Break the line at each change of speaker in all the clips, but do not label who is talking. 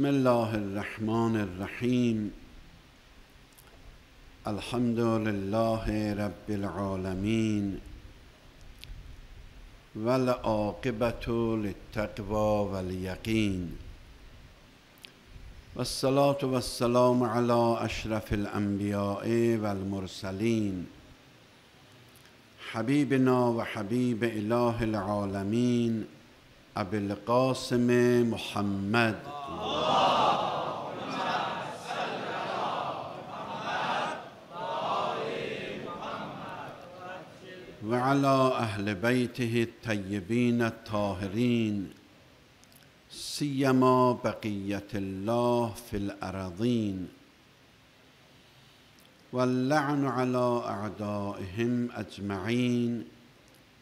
بسم الله الرحمن الرحیم الحمد لله رب العالمین والعاقبة للتقوى واليقين. والصلاة والسلام على أشرف الأنبياء والمرسلين. حبيبنا وحبيب إله العالمين أبي القاسم محمد. وعلى أهل بيته الطيبين الطاهرين سيما بقية الله في الأراضين. واللعن على أعدائهم أجمعين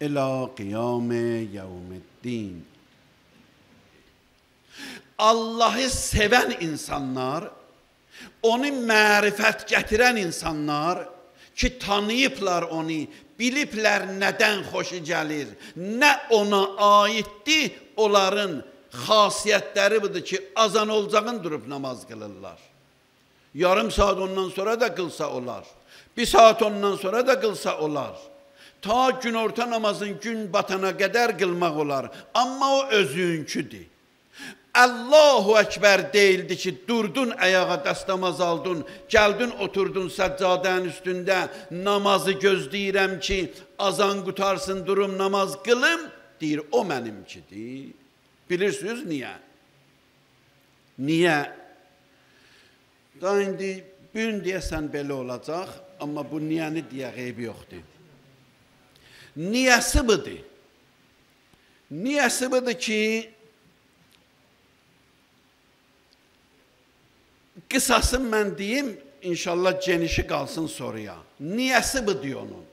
إلى قيام يوم الدين.
Allah'ı seven insanlar, onu mərifət gətirən insanlar ki, tanıyıblar onu, biliblər nədən xoşu gəlir, nə ona aiddir, onların xasiyyətləri budur ki, azan olacağın durub namaz qılırlar. Yarım saat ondan sonra da qılsa olar. Bir saat ondan sonra da qılsa olar. Ta gün orta namazın gün batana qədər qılmaq olar. Amma o özünküdür. Allahu Ekber değildi ki durdun ayağa dəstəmaz aldın, gəldin oturdun səccadənin üstündə namazı gözləyirəm ki azan qutarsın durum namaz qılım, deyir o mənimkidir. Bilirsiniz niyə? Niyə? Da indi bu gün deyəsən belə olacaq, amma bu niyəni deyə qeybi yoxdur. Niyəsi budur. Niyəsi budur ki, Qısasın mən deyim, inşallah genişi qalsın soruya. Niyəsi bu diyor onun?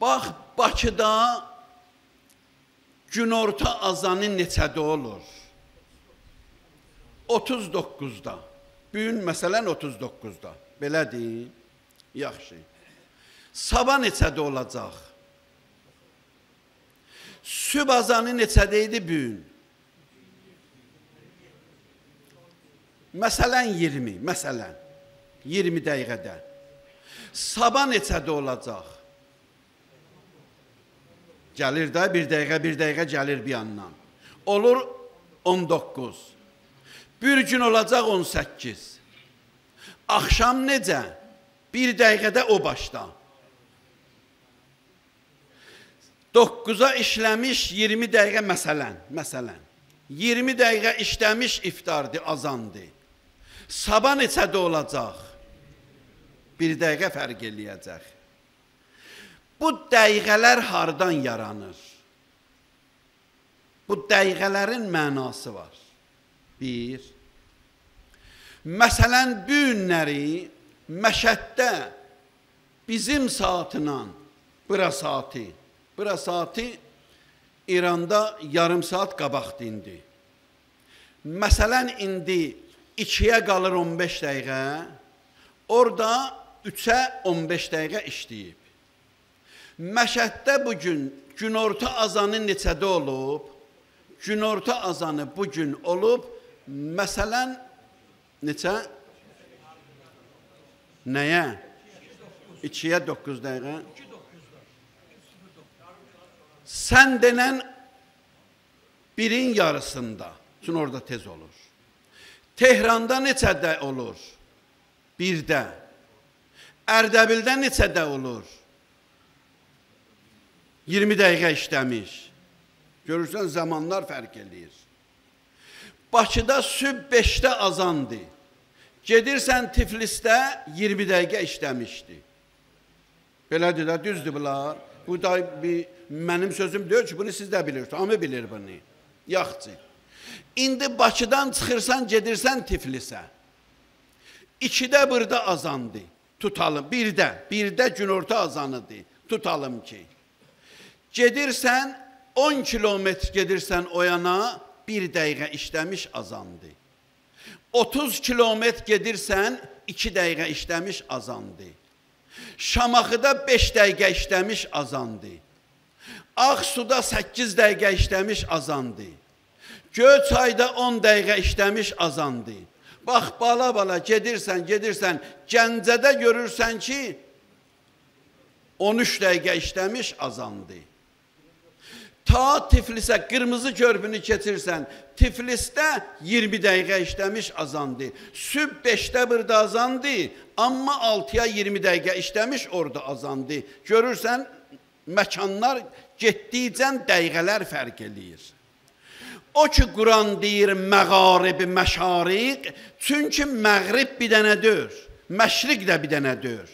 Bax, Bakıda günorta azanı neçədə olur? 39-da. Bu gün məsələn 39-da. Belədir? Yaxşı. Sabah neçədə olacaq? Süb azanı neçədə idi bu gün? Məsələn 20, məsələn 20 dəqiqədə. Sabah neçədə olacaq? Gəlir də bir dəqiqə, bir dəqiqə gəlir bir yandan. Olur 19. Bir gün olacaq 18. Axşam necə? Bir dəqiqədə o başda. 9-a işləmiş 20 dəqiqə məsələn, məsələn. 20 dəqiqə işləmiş iftardır, azandır. Sabah neçədə olacaq? Bir dəqiqə fərq eləyəcək. Bu dəqiqələr hardan yaranır? Bu dəqiqələrin mənası var. Bir, məsələn, bu günləri məşəddə bizim saatla, bura saati, bura saati İranda yarım saat qabaqdı indi. Məsələn, indi 2-yə qalır 15 dəqiqə, orada 3-ə 15 dəqiqə işləyib. Məşəddə bugün günorta azanı neçədə olub? Günorta azanı bugün olub, məsələn, neçə? Nəyə? 2-yə 9 dəqiqə. Sən denən birin yarısında, üçün orada tez olur. Tehranda neçədə olur? Birdə. Ərdəbildə neçədə olur? 20 dəqiqə işləmiş. Görürsən, zamanlar fərq eləyir. Bakıda süb 5-də azandı. Gedirsən Tiflisdə 20 dəqiqə işləmişdi. Belədir də, düzdür bunlar. Bu da bir, mənim sözüm deyil ki, bunu siz də bilirsiniz. Hamı bilir bunu. Yaxçı. İndi Bakıdan çıxırsan, gedirsən Tiflisə. İkidə burada azandı. Tutalım. Birdə. Birdə günorta azanıdır. Tutalım ki. Gedirsən, 10 kilometr gedirsən o yana, bir dəqiqə işləmiş azandı. 30 kilometr gedirsən, 2 dəqiqə işləmiş azandı. Şamaxıda 5 dəqiqə işləmiş azandı. Ağsuda 8 dəqiqə işləmiş azandı. Göyçayda 10 dəqiqə işləmiş azandı. Bax bala-bala gedirsən, gedirsən, Gəncədə görürsən ki 13 dəqiqə işləmiş azandı. Ta Tiflisə qırmızı körpünü keçirsən, Tiflisdə 20 dəqiqə işləmiş azandı. Süb 5-də burada azandı, amma 6-ya 20 dəqiqə işləmiş orada azandı. Görürsən, məkanlar getdikcə dəqiqələr fərq eləyir. O ki Quran deyir məğarib məşariq, çünki məğrib bir dənə dör, məşriq də bir dənə dör.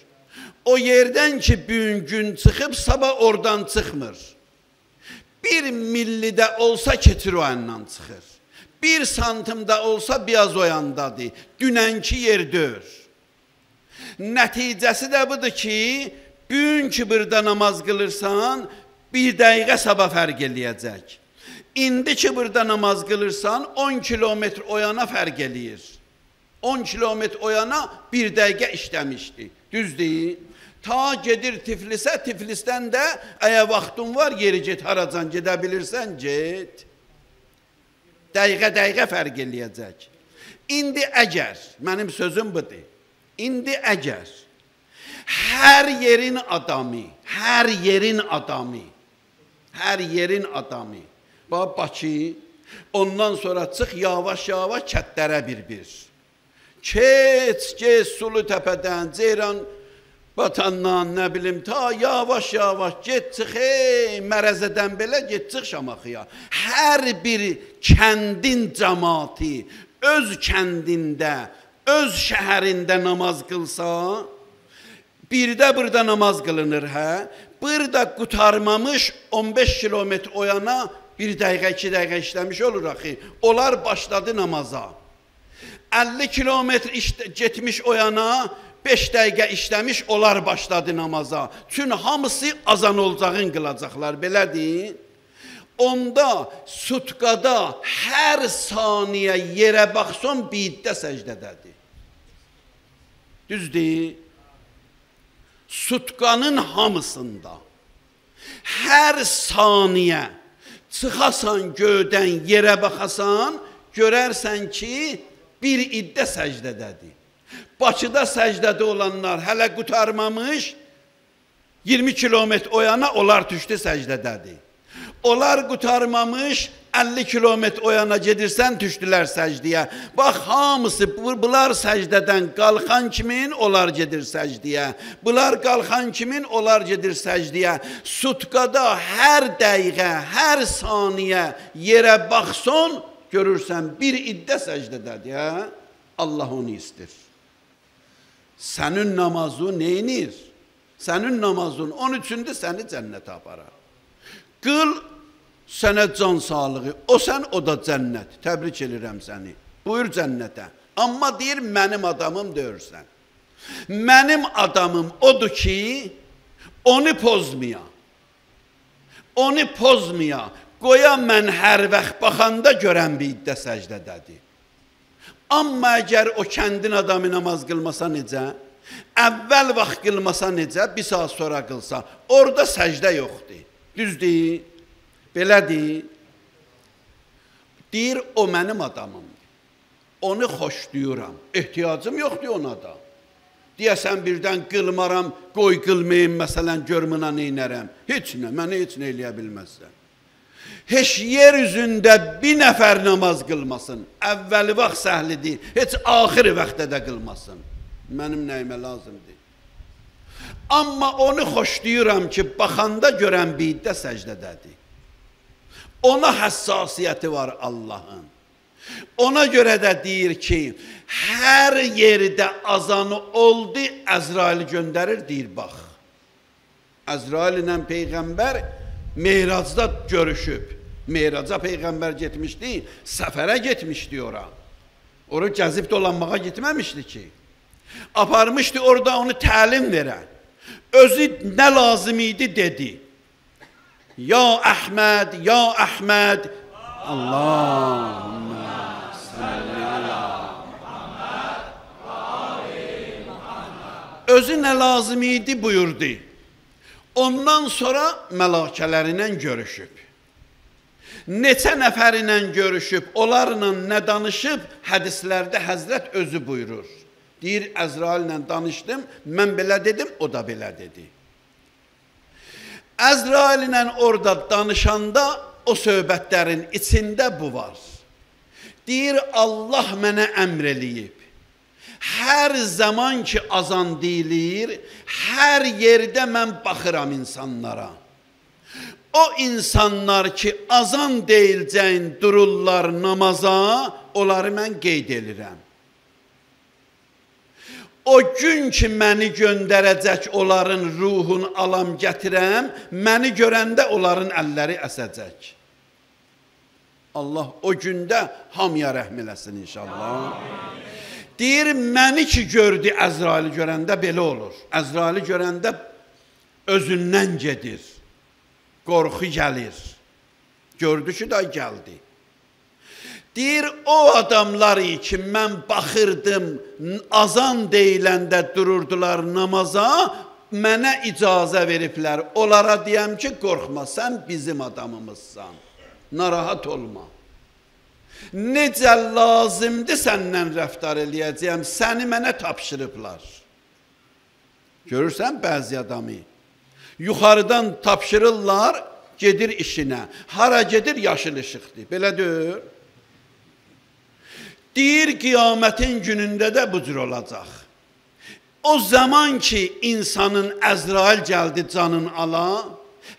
O yerdən ki gün gün çıxıb sabah oradan çıxmır. Bir millidə olsa keçir o əndən çıxır. Bir santimdə olsa biraz o yandadır. Dünənki yer dör. Nəticəsi də budur ki, gün ki burada namaz qılırsan, bir dəqiqə sabah fərq eləyəcək. İndi ki burada namaz qılırsan 10 kilometr o yana fərq eləyir. 10 kilometr o yana bir dəqiqə işləmişdi. Düzdür? Ta gedir Tiflisə, Tiflisdən də əgər vaxtın var, yeri get haracan gedə bilirsən, get. Dəqiqə-dəqiqə fərq eləyəcək. İndi əgər, mənim sözüm budur. İndi əgər hər yerin adamı, hər yerin adamı, hər yerin adamı Bax Bakı, ondan sonra çıx yavaş-yavaş kətlərə bir-bir. Keç, keç Sulu təpədən, Ceyran batandan, nə bilim, ta yavaş-yavaş get çıx, ey, mərəzədən belə get çıx Şamaxıya. Hər bir kəndin cəmaati öz kəndində, öz şəhərində namaz qılsa, birdə burada namaz qılınır, hə? Burada qutarmamış 15 kilometr o yana bir dəqiqə, iki dəqiqə işləmiş olur axı. Onlar başladı namaza. 50 kilometr getmiş o yana, 5 dəqiqə işləmiş, onlar başladı namaza. Çün hamısı azan olacağın qılacaqlar, belədir. Onda sutqada hər saniyə yerə baxsan biddə səcdədədir. Düzdür? Sutqanın hamısında hər saniyə Çıxasan göydən yerə baxasan, görərsən ki, bir iddə səcdədədir. Bakıda səcdədə olanlar hələ qutarmamış 20 kilometr o yana onlar düşdü səcdədədir. Onlar qutarmamış 50 kilometr o yana gedirsən düşdülər səcdiyə. Bax hamısı bunlar səcdədən qalxan kimin onlar gedir səcdiyə. Bunlar qalxan kimin onlar gedir səcdiyə. Sutqada hər dəqiqə, hər saniyə yerə baxsan görürsən bir iddə səcdədədir, hə? Allah onu istir. Sənin namazın neynir? Sənin namazın onun üçündür səni cənnətə aparar. Qıl sənə can sağlığı, o sən, o da cənnət. Təbrik edirəm səni. Buyur cənnətə. Amma deyir, mənim adamım deyirsən. Mənim adamım odur ki, onu pozmaya. Onu pozmaya. Qoya mən hər vaxt baxanda görən bir iddə səcdədədir. Amma əgər o kəndin adamı namaz qılmasa necə? Əvvəl vaxt qılmasa necə? Bir saat sonra qılsa. Orada səcdə yoxdur. Düzdür? Belədir. Deyir, o mənim adamımdır. Onu xoşlayıram. Ehtiyacım yoxdur ona da. Deyəsən birdən qılmaram, qoy qılmayım, məsələn, görmünə neynərəm. Heç nə, mənə heç nə eləyə bilməzsən. Heç yer üzündə bir nəfər namaz qılmasın. Əvvəli vaxt səhlidir, heç axiri vaxtda da qılmasın. Mənim nəyimə lazımdır. Amma onu xoşlayıram ki, baxanda görən biddə səcdədədir. Ona həssasiyyəti var Allahın. Ona görə də deyir ki, hər yerdə azanı oldu, Əzraili göndərir, deyir, bax. Əzrail ilə Peyğəmbər Meyracda görüşüb. Meyraca Peyğəmbər getmişdi, səfərə getmişdi ora. Ora gəzib dolanmağa getməmişdi ki. Aparmışdı orada onu təlim verən. Özü nə lazım idi dedi. Ya Əhməd, ya Əhməd. Allahümmə salli ala Muhammed Özü nə lazım idi buyurdu. Ondan sonra mələkələrlə görüşüb. neçə nəfər ilə görüşüb, onlarla nə danışıb, hədislərdə Həzrət özü buyurur. Deyir, Əzraillə danışdım, mən belə dedim, o da belə dedi. Əzrail ilə orada danışanda o söhbətlərin içində bu var. Deyir, Allah mənə əmr eləyib. Hər zaman ki azan deyilir, hər yerdə mən baxıram insanlara. O insanlar ki azan deyilcəyin dururlar namaza, onları mən qeyd edirəm. O gün ki məni göndərəcək onların ruhunu alam gətirəm, məni görəndə onların əlləri əsəcək. Allah o gündə hamıya rəhm eləsin inşallah. Deyir, məni ki gördü Əzraili görəndə belə olur. Əzraili görəndə özündən gedir. Qorxu gəlir. Gördü ki, da gəldi. Deyir, o adamlar ki, mən baxırdım, azan deyiləndə dururdular namaza, mənə icazə veriblər. Onlara deyəm ki, qorxma, sən bizim adamımızsan. Narahat olma. Necə lazımdır səndən rəftar eləyəcəyəm, səni mənə tapşırıblar. Görürsən bəzi adamı. Yuxarıdan tapşırırlar, gedir işinə. Hara gedir, yaşıl işıqdır. Belə deyil. Deyir qiyamətin günündə də bu cür olacaq. O zaman ki insanın Əzrail gəldi canın ala,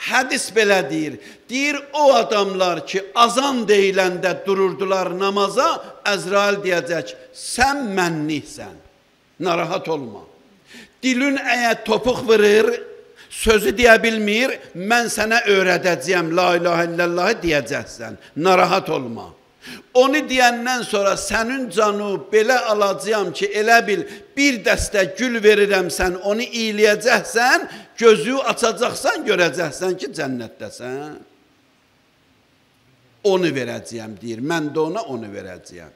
hədis belə deyir. Deyir o adamlar ki azan deyiləndə dururdular namaza, Əzrail deyəcək: "Sən mənliksən. Narahat olma." Dilin əgər topuq vurur, sözü deyə bilmir, mən sənə öyrədəcəyəm la ilahe illallah deyəcəksən. Narahat olma. Onu deyəndən sonra sənin canı belə alacağam ki, elə bil bir dəstə gül verirəm sən, onu iyiləyəcəksən, gözü açacaqsan, görəcəksən ki, cənnətdəsən. Onu verəcəyəm deyir. Mən də ona onu verəcəyəm.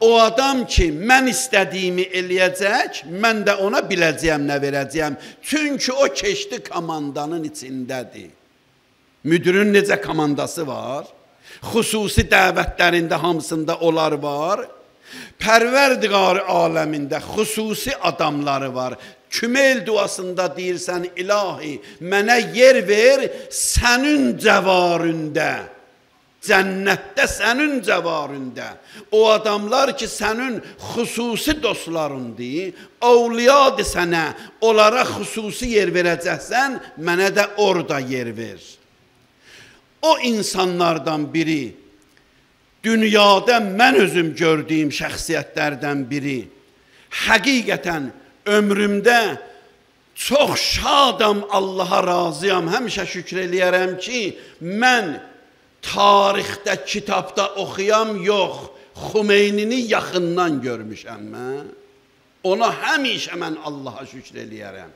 O adam ki, mən istədiyimi eləyəcək, mən də ona biləcəyəm nə verəcəyəm. Çünki o keçdi komandanın içindədir. Müdürün necə komandası var? Xüsusi dəvətlərində hamısında onlar var. Pərverdigar aləmində xüsusi adamları var. Kümel duasında deyirsən, ilahi, mənə yer ver sənin cəvaründə. Cənnətdə sənin cəvaründə. O adamlar ki, sənin xüsusi dostlarındır, avliyadır sənə, onlara xüsusi yer verəcəksən, mənə də orada yer ver. O insanlardan biri, dünyada mən özüm gördüyüm şəxsiyyətlərdən biri, həqiqətən ömrümdə çox şadam, Allaha razıyam, həmişə şükr eləyərəm ki, mən tarixdə, kitabda oxuyam, yox, Xumeynini yaxından görmüşəm mən. Ona həmişə mən Allaha şükr eləyərəm.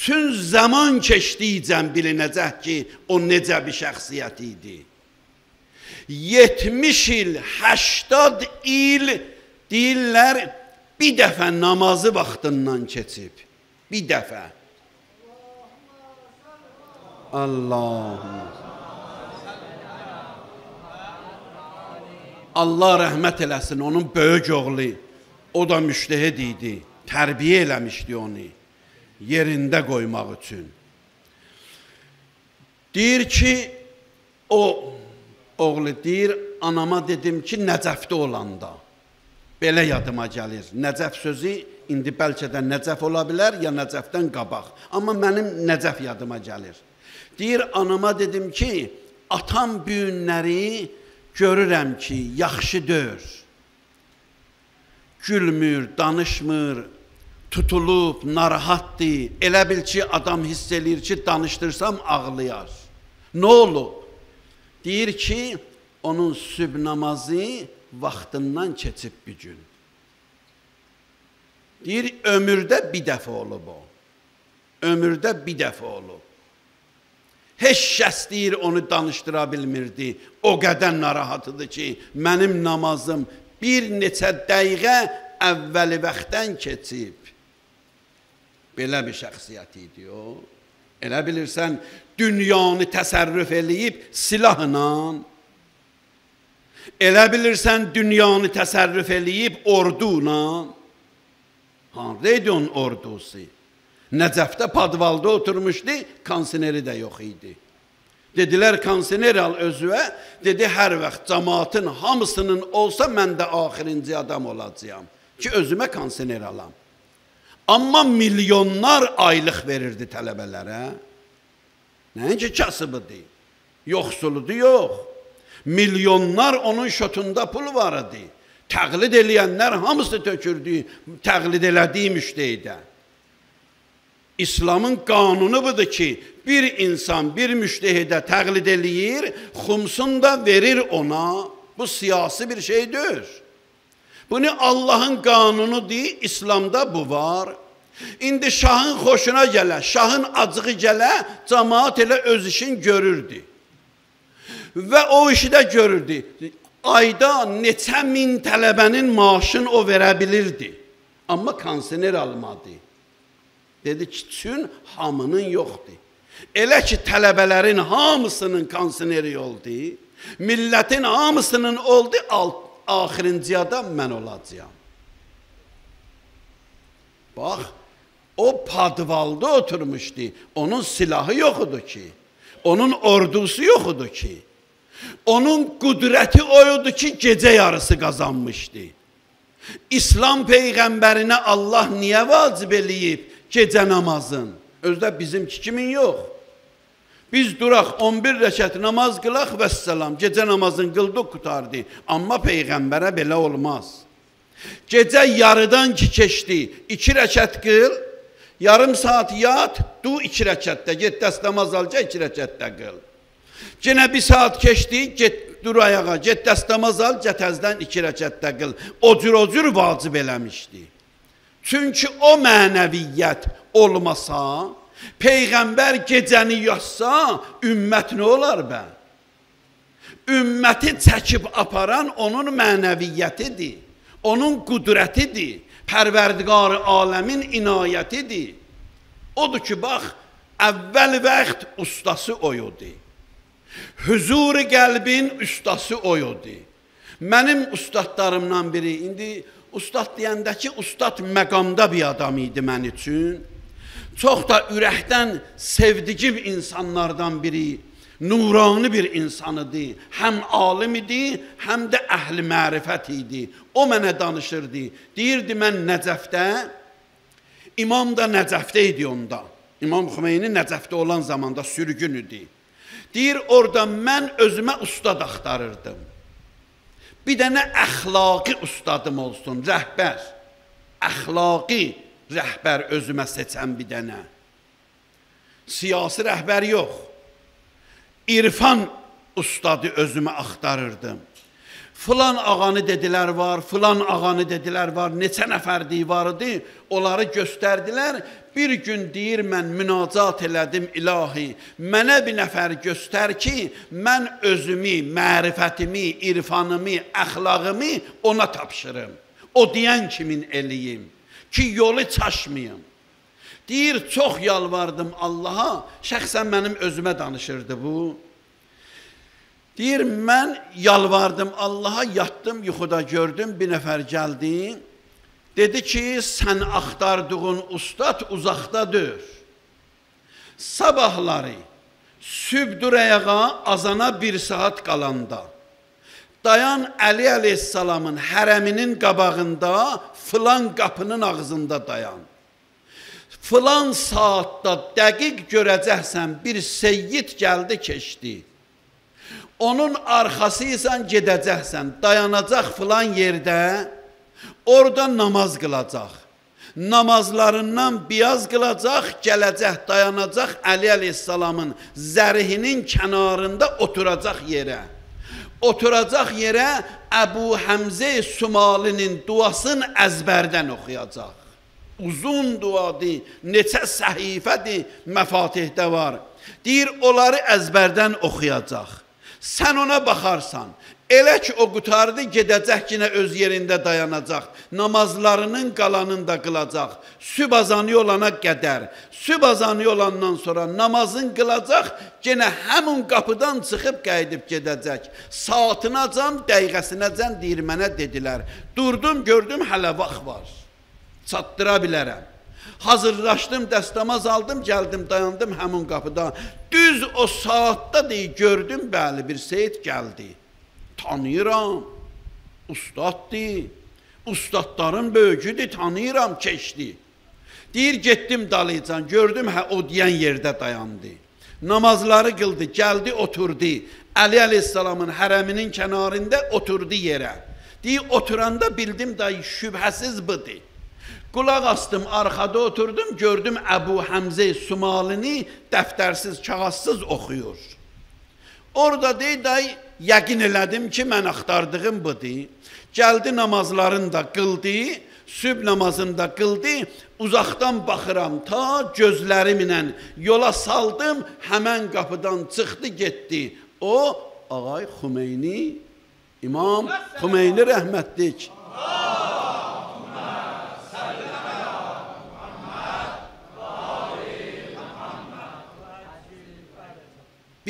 Çün zaman keçdikcə bilinəcək ki, o necə bir şəxsiyyət idi. 70 il, 80 il deyirlər, bir dəfə namazı vaxtından keçib. Bir dəfə. Allahım. Allah rəhmət eləsin onun böyük oğlu. O da müştəhid idi. Tərbiyə eləmişdi onu yerində qoymaq üçün. Deyir ki, o oğlu deyir, anama dedim ki, Nəcəfdə olanda. Belə yadıma gəlir. Nəcəf sözü indi bəlkə də Nəcəf ola bilər, ya Nəcəfdən qabaq. Amma mənim Nəcəf yadıma gəlir. Deyir, anama dedim ki, atam bu günləri görürəm ki, yaxşı dör. Gülmür, danışmır, tutulub, narahatdır. Elə bil ki, adam hiss eləyir ki, danışdırsam ağlayar. Nə olub? Deyir ki, onun süb namazı vaxtından keçib bir gün. Deyir, ömürdə bir dəfə olub o. Ömürdə bir dəfə olub. Heç kəs deyir, onu danışdıra bilmirdi. O qədər narahatıdır ki, mənim namazım bir neçə dəqiqə əvvəli vaxtdan keçib. Belə bir şəxsiyyət idi o. Elə bilirsən, dünyanı təsərrüf eləyib silahla. Elə bilirsən dünyanı təsərrüf eləyib orduyla. Hansı onun ordusu? Nəcəfdə padvalda oturmuşdu, konsineri də yox idi. Dedilər konsener al özüvə, dedi hər vaxt cəmaatın hamısının olsa mən də axırıncı adam olacağam ki özümə konsener alam. Amma milyonlar aylıq verirdi tələbələrə. Nəinki kasıbıdır, yoxsuludur, yox. Milyonlar onun şotunda pul var idi. Təqlid eləyənlər hamısı tökürdü təqlid elədiyi müştəhidə. İslamın qanunu budur ki, bir insan bir müştehidə təqlid eləyir, xumsunu da verir ona. Bu siyasi bir şey deyil. Bunu Allahın qanunudur, İslamda bu var. İndi şahın xoşuna gələ, şahın acığı gələ, cəmaat elə öz işin görürdü. Və o işi də görürdü. Ayda neçə min tələbənin maaşını o verə bilirdi. Amma konsener almadı. Dedi ki, çün hamının yoxdur. Elə ki, tələbələrin hamısının konsineri oldu, millətin hamısının oldu, axırıncıya da mən olacağam. Bax, o padvalda oturmuşdu, onun silahı yoxudur ki, onun ordusu yoxudur ki, onun qüdrəti oyudur ki, gecə yarısı qazanmışdı. İslam Peyğəmbərinə Allah niyə vacib eləyib? gecə namazın. Özdə bizimki kimin yox. Biz duraq 11 rəkət namaz qılaq və səlam. Gecə namazını qıldıq qutardı. Amma peyğəmbərə belə olmaz. Gecə yarıdan ki keçdi. 2 rəkət qıl. Yarım saat yat, du 2 rəkətdə. Get dəst namaz al, 2 rəkətdə qıl. Yenə bir saat keçdi, get dur ayağa, get dəst namaz al, cətəzdən 2 rəkətdə qıl. O cür o cür vacib eləmişdi. Çünki o mənəviyyət olmasa, Peyğəmbər gecəni yazsa, ümmət nə olar bə? Ümməti çəkib aparan onun mənəviyyətidir, onun qüdrətidir, pərverdigar aləmin inayətidir. Odur ki, bax, əvvəl vaxt ustası oyudur. Hüzur qəlbin ustası oyudur. Mənim ustadlarımdan biri, indi Ustad deyəndə ki, ustad məqamda bir adam idi mən üçün. Çox da ürəkdən sevdicim insanlardan biri, nurani bir insan idi. Həm alim idi, həm də əhli mərifət idi. O mənə danışırdı. Deyirdi mən Nəcəfdə, imam da Nəcəfdə idi onda. İmam Xümeyni Nəcəfdə olan zamanda sürgün idi. Deyir, orada mən özümə ustad axtarırdım. Bir dənə əxlaqi ustadım olsun, rəhbər. Əxlaqi rəhbər özümə seçən bir dənə. Siyasi rəhbər yox. İrfan ustadı özümə axtarırdım. Filan ağanı dedilər var, filan ağanı dedilər var, neçə nəfərdiyi var idi, onları göstərdilər. Bir gün deyir mən münacat elədim ilahi, mənə bir nəfər göstər ki, mən özümü, mərifətimi, irfanımı, əxlaqımı ona tapşırım. O deyən kimin eləyim ki, yolu çaşmayım. Deyir, çox yalvardım Allaha, şəxsən mənim özümə danışırdı bu. Deyir, mən yalvardım Allaha, yatdım, yuxuda gördüm, bir nəfər gəldi. Dedi ki, sən axtardığın ustad uzaqdadır. Sabahları sübdürəyağa azana bir saat qalanda dayan Əli əleyhissalamın hərəminin qabağında filan qapının ağzında dayan. Filan saatda dəqiq görəcəksən bir seyyid gəldi, keçdi. Onun arxasıysan gedəcəksən, dayanacaq filan yerdə, orada namaz qılacaq. Namazlarından biyaz qılacaq, gələcək, dayanacaq Əli əleyhissalamın zərihinin kənarında oturacaq yerə. Oturacaq yerə Əbu Həmzə Sumalinin duasını əzbərdən oxuyacaq. Uzun duadır, neçə səhifədir məfatihdə var. Deyir, onları əzbərdən oxuyacaq. Sən ona baxarsan. Elə ki o qutardı, gedəcək yenə öz yerində dayanacaq. Namazlarının qalanını da qılacaq. Süb azanı olana qədər. Süb azanı olandan sonra namazın qılacaq, yenə həmin qapıdan çıxıb qayıdıb gedəcək. Saatinacan, dəqiqəsinəcən deyir mənə dedilər. Durdum, gördüm hələ vaxt var. Çatdıra bilərəm. Hazırlaşdım, dəstəmaz aldım, gəldim, dayandım həmin qapıda. Düz o saatda deyir, gördüm, bəli, bir seyid gəldi tanıyıram. Ustaddır. Ustadların böyücüdür, tanıyıram, keçdi. Deyir, getdim dalıcan, gördüm, hə, o deyən yerdə dayandı. Namazları qıldı, gəldi, oturdu. Əli əleyhissalamın hərəminin kənarında oturdu yerə. Deyir, oturanda bildim da şübhəsiz budur. Qulaq astım, arxada oturdum, gördüm Əbu Həmzə Sumalini dəftərsiz, kağızsız oxuyur. Orada deyir, dayı, yəqin elədim ki, mən axtardığım budur. Gəldi namazlarını da qıldı, süb namazını da qıldı, uzaqdan baxıram ta gözlərimlə yola saldım, həmən qapıdan çıxdı, getdi. O, ağay Xümeyni, İmam Xümeyni rəhmətlik.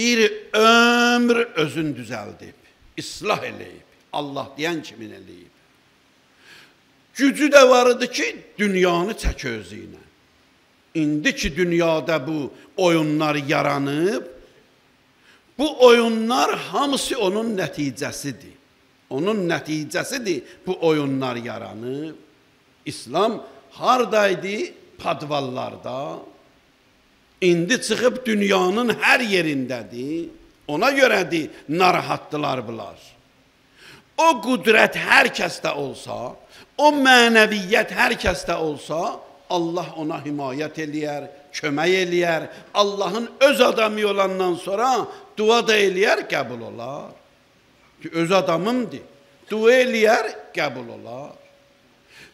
Bir ömr özün düzəldib, islah eləyib, Allah deyən kimin eləyib. Gücü də var idi ki, dünyanı çək özü ilə. İndi ki, dünyada bu oyunlar yaranıb, bu oyunlar hamısı onun nəticəsidir. Onun nəticəsidir bu oyunlar yaranıb. İslam hardaydı? Padvallarda, İndi çıxıb dünyanın hər yerindədir. Ona görədir narahatdılar bunlar. O qüdrət hər kəsdə olsa, o mənəviyyət hər kəsdə olsa, Allah ona himayət eləyər, kömək eləyər. Allahın öz adamı olandan sonra dua da eləyər, qəbul olar. Ki öz adamımdır. Dua eləyər, qəbul olar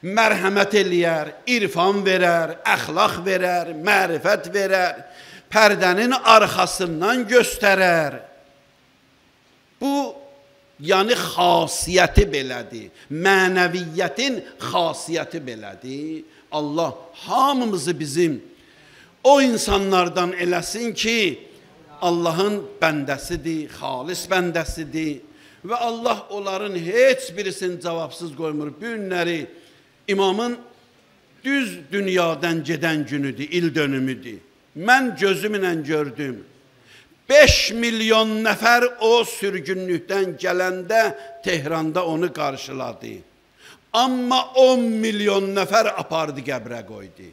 mərhəmət eləyər, irfan verər, əxlaq verər, mərifət verər, pərdənin arxasından göstərər. Bu, yəni xasiyyəti belədir, mənəviyyətin xasiyyəti belədir. Allah hamımızı bizim o insanlardan eləsin ki, Allahın bəndəsidir, xalis bəndəsidir və Allah onların heç birisini cavabsız qoymur. Bu günləri İmamın düz dünyadan gedən günüdür, il dönümüdür. Mən gözümlə gördüm. 5 milyon nəfər o sürgünlükdən gələndə Tehranda onu qarşıladı. Amma 10 milyon nəfər apardı qəbrə qoydu.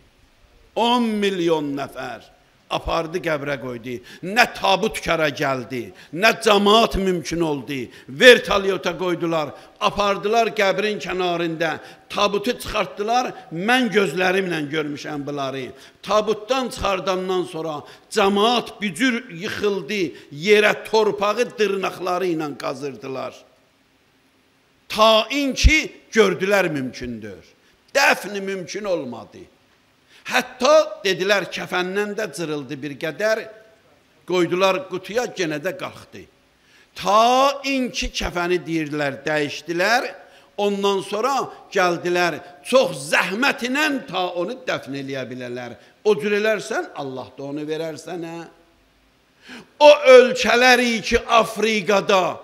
10 milyon nəfər apardı qəbrə qoydu. Nə tabut kəra gəldi, nə cəmaat mümkün oldu. Vertolyota qoydular, apardılar qəbrin kənarında. Tabutu çıxartdılar, mən gözlərimlə görmüşəm bunları. Tabutdan çıxardandan sonra cəmaat bücür yıxıldı, yerə torpağı dırnaqları ilə qazırdılar. Ta in ki gördülər mümkündür. Dəfni mümkün olmadı. Hətta dedilər kəfəndən də cırıldı bir qədər, qoydular qutuya, yenə də qalxdı. Ta inki kəfəni deyirlər, dəyişdilər. Ondan sonra gəldilər, çox zəhmətlə ta onu dəfn eləyə bilərlər. O cür elərsən, Allah da onu verər sənə. O ölkələri ki, Afrikada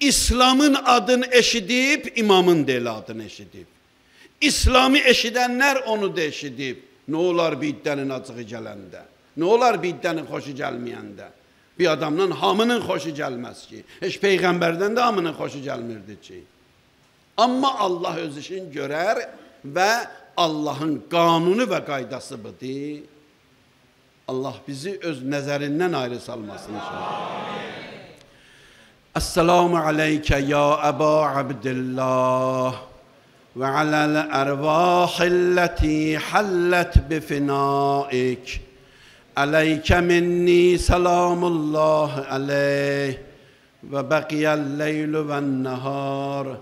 İslamın adını eşidib, imamın da elə adını eşidib. İslamı eşidənlər onu da eşidib. Nə olar biddənin acığı gələndə? Nə olar biddənin xoşu gəlməyəndə? Bir adamdan hamının xoşu gəlməz ki. Heç Peyğəmbərdən də hamının xoşu gəlmirdi ki. Amma Allah öz işin görər və Allahın qanunu və qaydası budur. Allah bizi öz nəzərindən ayrı salmasın inşallah. Esselamu aleykə ya Əba Abdillah. وعلى الأرواح التي حلت بفنائك. عليك مني سلام الله عليه. وبقي الليل والنهار.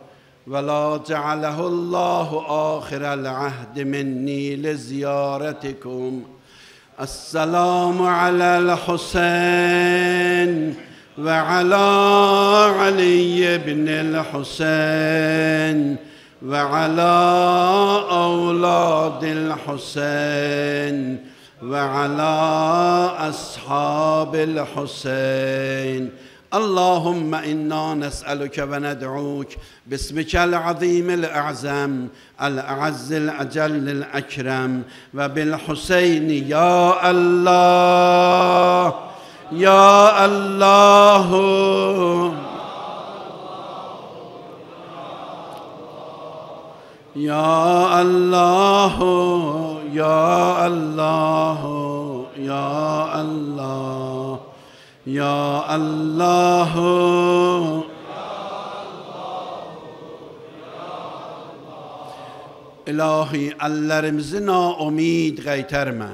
ولا جعله الله آخر العهد مني لزيارتكم. السلام على الحسين
وعلى علي بن الحسين. وعلى أولاد الحسين وعلى أصحاب الحسين. اللهم إنا نسألك وندعوك باسمك العظيم الأعظم الأعز الأجل الأكرم. وبالحسين يا الله يا الله. یا الله یا الله یا الله یا الله الهی اللرمز نا امید غیترم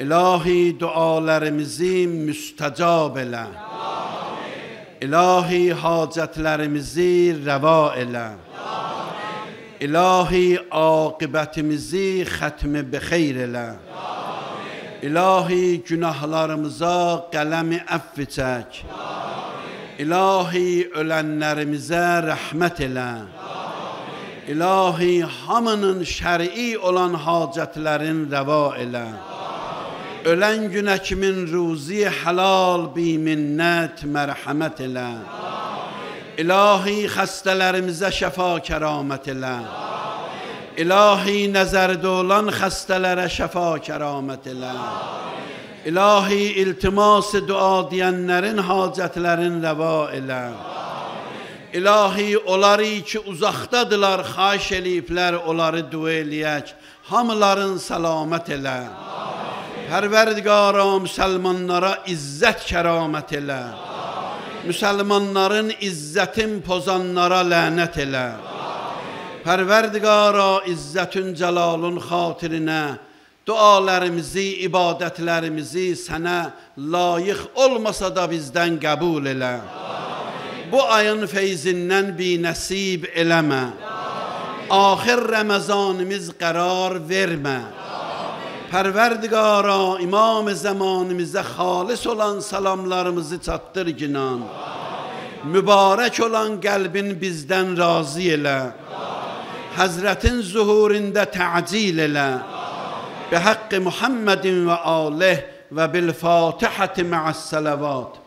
الهی دعا لرمزی مستجاب الهی حاجت لرمزی روائلن İlahi aqibətimizi xətmi bixeyr elə. İlahi günahlarımıza qələmi əfv çək. İlahi ölənlərimizə rəhmət elə. İlahi hamının şəri olan hacətlərin rəva elə. Ölən günə kimin ruzi halal bi minnət mərhəmət elə. İlahi xəstələrimizə şəfa kəramət elə. İlahi nəzərdə olan xəstələrə şəfa kəramət elə. İlahi iltimas dua deyənlərin hacətlərin rəva elə. İlahi onları ki uzaqdadılar, xahiş eləyiblər, onları dua eləyək. Hamıların səlamət elə. Pərverdigara müsəlmanlara izzət kəramət elə. Müsəlmanların izzətin pozanlara lənət elə. Pərverdigara izzətün cəlalun xatirinə dualarımızı, ibadətlərimizi sənə layiq olmasa da bizdən qəbul elə. bu ayın feyzindən bir nəsib eləmə. Axir Ramazanımız qərar vermə. Pərverdigara imam zamanımıza xalis olan salamlarımızı çatdır ginan. Mübarək olan qəlbin bizdən razı elə. Həzrətin zuhurində təcil elə. Bi haqqi Muhammedin və alih və bil Fatihəti mə'əs-salavat.